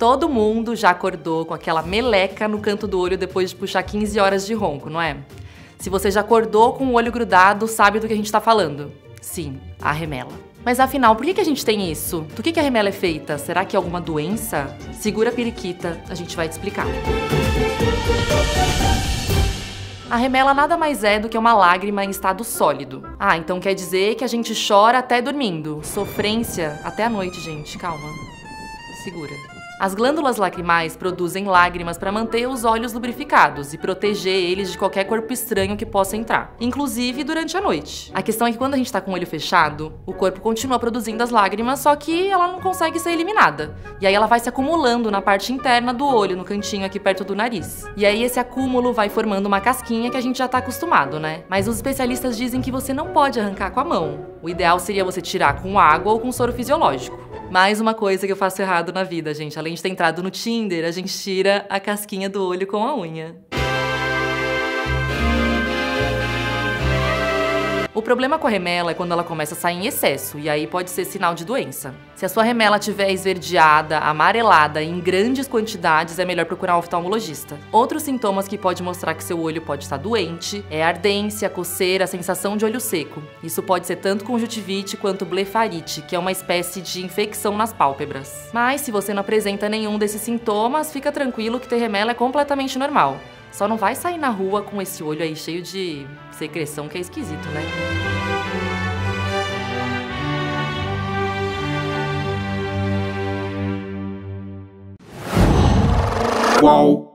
Todo mundo já acordou com aquela meleca no canto do olho depois de puxar 15 horas de ronco, não é? Se você já acordou com o olho grudado, sabe do que a gente tá falando. Sim, a remela. Mas afinal, por que, que a gente tem isso? Do que, que a remela é feita? Será que é alguma doença? Segura a periquita, a gente vai te explicar. A remela nada mais é do que uma lágrima em estado sólido. Ah, então quer dizer que a gente chora até dormindo. Sofrência até a noite, gente. Calma. Segura. As glândulas lacrimais produzem lágrimas para manter os olhos lubrificados e proteger eles de qualquer corpo estranho que possa entrar, inclusive durante a noite. A questão é que quando a gente tá com o olho fechado, o corpo continua produzindo as lágrimas, só que ela não consegue ser eliminada. E aí ela vai se acumulando na parte interna do olho, no cantinho aqui perto do nariz. E aí esse acúmulo vai formando uma casquinha que a gente já tá acostumado, né? Mas os especialistas dizem que você não pode arrancar com a mão. O ideal seria você tirar com água ou com soro fisiológico. Mais uma coisa que eu faço errado na vida, gente. Além de ter entrado no Tinder, a gente tira a casquinha do olho com a unha. O problema com a remela é quando ela começa a sair em excesso, e aí pode ser sinal de doença. Se a sua remela estiver esverdeada, amarelada em grandes quantidades, é melhor procurar um oftalmologista. Outros sintomas que pode mostrar que seu olho pode estar doente é ardência, coceira, sensação de olho seco. Isso pode ser tanto conjuntivite quanto blefarite, que é uma espécie de infecção nas pálpebras. Mas se você não apresenta nenhum desses sintomas, fica tranquilo que ter remela é completamente normal. Só não vai sair na rua com esse olho aí cheio de secreção que é esquisito, né? Qual?